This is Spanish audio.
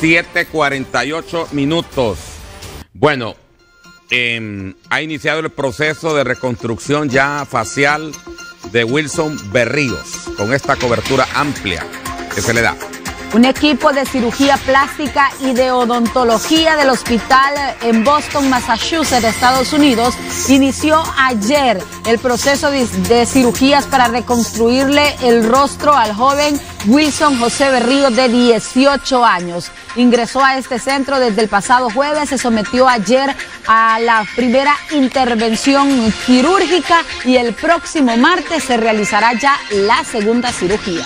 7:48 minutos. Bueno, em, ha iniciado el proceso de reconstrucción ya facial de Wilson Berríos con esta cobertura amplia que se le da. Un equipo de cirugía plástica y de odontología del hospital en Boston, Massachusetts, Estados Unidos, inició ayer el proceso de, cirugías para reconstruirle el rostro al joven Wilson José Berrío de 18 años. Ingresó a este centro desde el pasado jueves, se sometió ayer a la primera intervención quirúrgica y el próximo martes se realizará ya la segunda cirugía.